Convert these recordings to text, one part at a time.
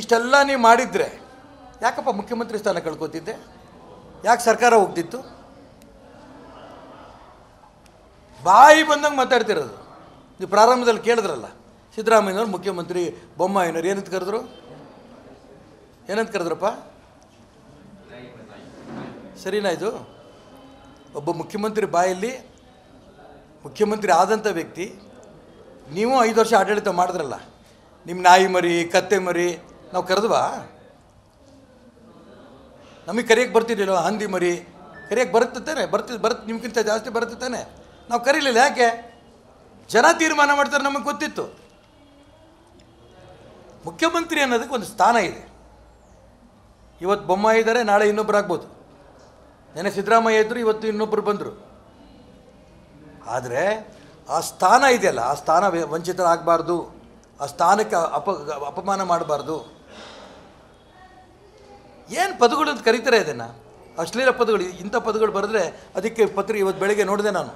ಇಷ್ಟೆಲ್ಲ ನೀವು ಮಾಡಿದರೆ ಯಾಕಪ್ಪ ಮುಖ್ಯಮಂತ್ರಿ ಸ್ಥಾನ ಕಳ್ಕೊತಿದ್ದೆ? ಯಾಕೆ ಸರ್ಕಾರ ಹೋಗ್ತಿತ್ತು? ಬಾಯಿ ಬಂದಂಗೆ ಮಾತಾಡ್ತಿರೋದು. ನೀವು ಪ್ರಾರಂಭದಲ್ಲಿ ಕೇಳಿದ್ರಲ್ಲ, ಸಿದ್ದರಾಮಯ್ಯನವ್ರು ಮುಖ್ಯಮಂತ್ರಿ, ಬೊಮ್ಮಾಯಿನವ್ರು, ಏನಂತ ಕರೆದ್ರು? ಏನಂತ ಕರೆದ್ರಪ್ಪ? ಸರಿನಾ ಇದು? ಒಬ್ಬ ಮುಖ್ಯಮಂತ್ರಿ ಬಾಯಲ್ಲಿ ಮುಖ್ಯಮಂತ್ರಿ ಆದಂಥ ವ್ಯಕ್ತಿ, ನೀವು ಐದು ವರ್ಷ ಆಡಳಿತ ಮಾಡಿದ್ರಲ್ಲ ನಿಮ್ಮ ನಾಯಿ ಮರಿ, ಕತ್ತೆ ಮರಿ ನಾವು ಕರೆದ್ವಾ? ನಮಗೆ ಕರಿಯಕ್ಕೆ ಬರ್ತಿರ್ಲಿಲ್ಲ ಹಂದಿ ಮರಿ. ಕರಿಯಕ್ಕೆ ಬರುತ್ತೆ ತಾನೆ? ಬರ್ತಿ ಬರುತ್ತೆ ನಿಮ್ಗಿಂತ ಜಾಸ್ತಿ ಬರುತ್ತೆ ತಾನೆ? ನಾವು ಕರೀಲಿಲ್ಲ, ಯಾಕೆ? ಜನ ತೀರ್ಮಾನ ಮಾಡ್ತಾರೆ ನಮಗೆ ಗೊತ್ತಿತ್ತು. ಮುಖ್ಯಮಂತ್ರಿ ಅನ್ನೋದಕ್ಕೆ ಒಂದು ಸ್ಥಾನ ಇದೆ. ಇವತ್ತು ಬೊಮ್ಮಾಯಿ ಇದ್ದಾರೆ ನಾಳೆ ಇನ್ನೊಬ್ಬರು ಆಗ್ಬೋದು. ನೆನೆ ಸಿದ್ದರಾಮಯ್ಯ ಇದ್ದರು ಇವತ್ತು ಇನ್ನೊಬ್ಬರು ಬಂದರು. ಆದರೆ ಆ ಸ್ಥಾನ ಇದೆಯಲ್ಲ, ಆ ಸ್ಥಾನ ವಂಚಿತರಾಗಬಾರ್ದು. ಆ ಸ್ಥಾನಕ್ಕೆ ಅಪ, ಅಪಮಾನ ಮಾಡಬಾರ್ದು. ಏನು ಪದಗಳು ಅಂತ ಕರೀತಾರೆ ಇದನ್ನು ಅಶ್ಲೀಲ ಪದಗಳು, ಇಂಥ ಪದಗಳು ಬರೆದ್ರೆ ಅದಕ್ಕೆ ಪತ್ರಿಕೆ ಇವತ್ತು ಬೆಳಗ್ಗೆ ನೋಡಿದೆ ನಾನು.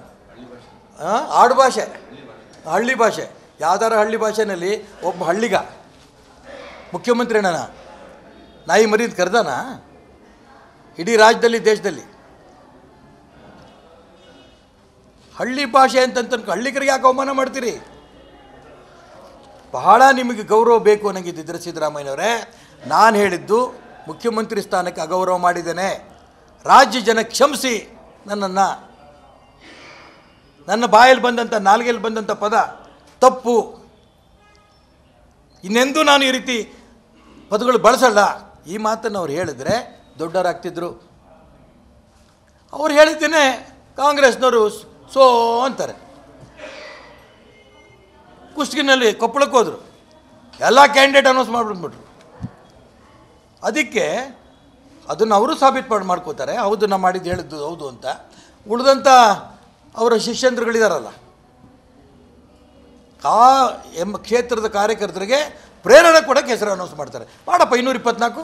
ಆಡು ಭಾಷೆ. ಹಳ್ಳಿ ಭಾಷೆ. ಯಾವ್ದಾರ ಹಳ್ಳಿ ಭಾಷೆನಲ್ಲಿ ಒಬ್ಬ ಹಳ್ಳಿಗ, ಮುಖ್ಯಮಂತ್ರಿ ಅಣ್ಣನ, ನಾಯಿ ಮರಿ ಅಂತ ಕರೆದಾನ? ಇಡೀ ರಾಜ್ಯದಲ್ಲಿ, ದೇಶದಲ್ಲಿ. ಹಳ್ಳಿ ಭಾಷೆ ಅಂತ ಹಳ್ಳಿಗರಿಗೆ ಯಾಕೆ ಅವಮಾನ ಮಾಡ್ತೀರಿ? ಬಹಳ ನಿಮಗೆ ಗೌರವ ಬೇಕು ಅನ್ನಂಗಿದ್ದಿದ್ರೆ ಸಿದ್ದರಾಮಯ್ಯನವರೇ. ನಾನು ಹೇಳಿದ್ದು ಮುಖ್ಯಮಂತ್ರಿ ಸ್ಥಾನಕ್ಕೆ ಅಗೌರವ ಮಾಡಿದ್ದೇನೆ. ರಾಜ್ಯ ಜನ ಕ್ಷಮಿಸಿ ನನ್ನನ್ನು. ನನ್ನ ಬಾಯಲ್ಲಿ ಬಂದಂಥ ನಾಲ್ಗೆಯಲ್ಲಿ ಬಂದಂಥ ಪದ ತಪ್ಪು. ಇನ್ನೆಂದೂ ನಾನು ಈ ರೀತಿ ಪದಗಳು ಬಳಸಲ್ಲ. ಈ ಮಾತನ್ನು ಅವ್ರು ಹೇಳಿದ್ರೆ ದೊಡ್ಡವರಾಗ್ತಿದ್ರು. ಅವ್ರು ಹೇಳಿದ್ದೇನೆ, ಕಾಂಗ್ರೆಸ್ನವರು ಸೋ ಅಂತಾರೆ. ಕುಷ್ಟಗಿನಲ್ಲಿ ಕೊಪ್ಪಳಕ್ಕೆ ಹೋದರು. ಎಲ್ಲ ಕ್ಯಾಂಡಿಡೇಟ್ ಅನೌನ್ಸ್ ಮಾಡಿಬಿಟ್ಬಿಟ್ರು. ಅದಕ್ಕೆ ಅದನ್ನು ಅವರು ಸಾಬೀತು ಮಾಡಿ, ಮಾಡ್ಕೋತಾರೆ. ಹೌದು, ನಾ ಮಾಡಿದ್ದು ಹೇಳಿದ್ದು ಹೌದು ಅಂತ. ಉಳಿದಂಥ ಅವರ ಶಿಷ್ಯಂದ್ರಗಳಿದಾರಲ್ಲ. ಕಾ ಎಂಬ ಕ್ಷೇತ್ರದ ಕಾರ್ಯಕರ್ತರಿಗೆ ಪ್ರೇರಣೆ ಕೊಡೋಕ್ಕೆ ಹೆಸರು ಅನೌನ್ಸ್ ಮಾಡ್ತಾರೆ. ಮಾಡಪ್ಪ ಇನ್ನೂರ ಇಪ್ಪತ್ನಾಲ್ಕು.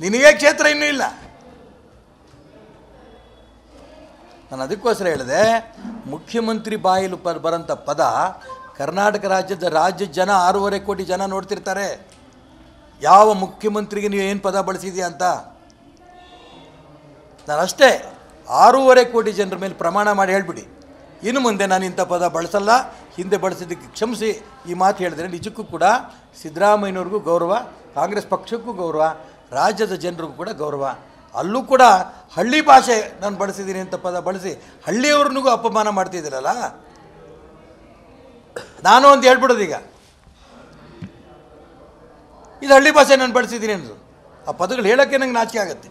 ನಿನಗೆ ಕ್ಷೇತ್ರ ಇನ್ನೂ ಇಲ್ಲ. ನಾನು ಅದಕ್ಕೋಸ್ಕರ ಹೇಳಿದೆ, ಮುಖ್ಯಮಂತ್ರಿ ಬಾಯಿಲು ಬರೋಂಥ ಪದ ಕರ್ನಾಟಕ ರಾಜ್ಯದ ರಾಜ್ಯ ಜನ ಆರೂವರೆ ಕೋಟಿ ಜನ ನೋಡ್ತಿರ್ತಾರೆ. ಯಾವ ಮುಖ್ಯಮಂತ್ರಿಗೆ ನೀವು ಏನು ಪದ ಬಳಸಿದ್ಯಾ ಅಂತ? ನಾನು ಅಷ್ಟೇ ಆರೂವರೆ ಕೋಟಿ ಜನರ ಮೇಲೆ ಪ್ರಮಾಣ ಮಾಡಿ ಹೇಳಿಬಿಡಿ. ಇನ್ನು ಮುಂದೆ ನಾನು ಇಂಥ ಪದ ಬಳಸಲ್ಲ, ಹಿಂದೆ ಬಳಸಿದ್ದಕ್ಕೆ ಕ್ಷಮಿಸಿ ಈ ಮಾತು ಹೇಳಿದ್ರೆ ನಿಜಕ್ಕೂ ಕೂಡ ಸಿದ್ದರಾಮಯ್ಯನವ್ರಿಗೂ ಗೌರವ, ಕಾಂಗ್ರೆಸ್ ಪಕ್ಷಕ್ಕೂ ಗೌರವ, ರಾಜ್ಯದ ಜನರಿಗೂ ಕೂಡ ಗೌರವ. ಅಲ್ಲೂ ಕೂಡ ಹಳ್ಳಿ ಭಾಷೆ ನಾನು ಬಳಸಿದ್ದೀನಿ ಅಂತ ಪದ ಬಳಸಿ ಹಳ್ಳಿಯವ್ರನಿಗೂ ಅಪಮಾನ ಮಾಡ್ತಿದ್ದೀರಲ್ಲ? ನಾನು ಒಂದು ಹೇಳ್ಬಿಡೋದು ಈಗ. ಇದು ಹಳ್ಳಿ ಭಾಷೆ ನಾನು ಬಳಸಿದ್ದೀನಿ ಅನ್ನೋದು ಆ ಪದಗಳು ಹೇಳೋಕ್ಕೆ ನಂಗೆ ನಾಚಿಕೆ ಆಗುತ್ತೆ.